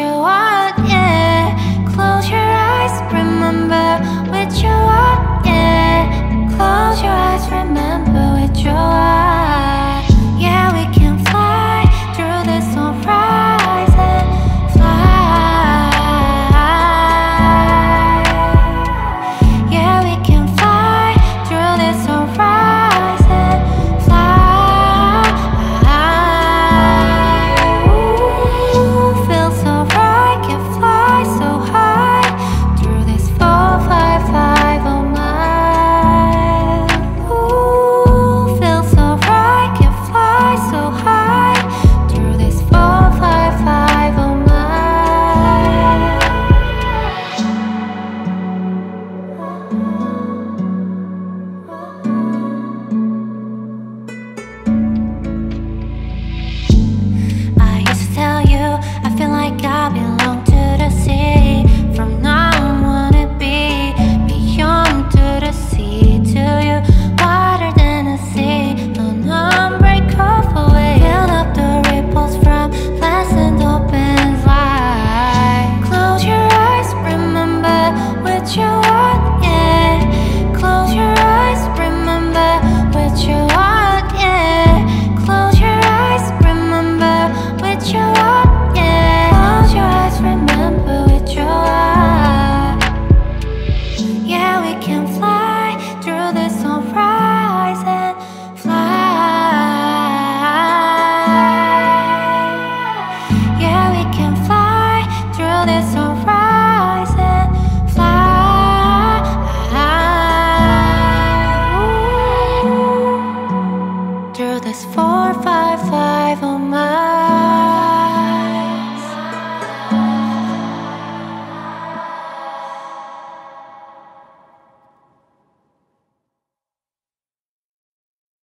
you are そう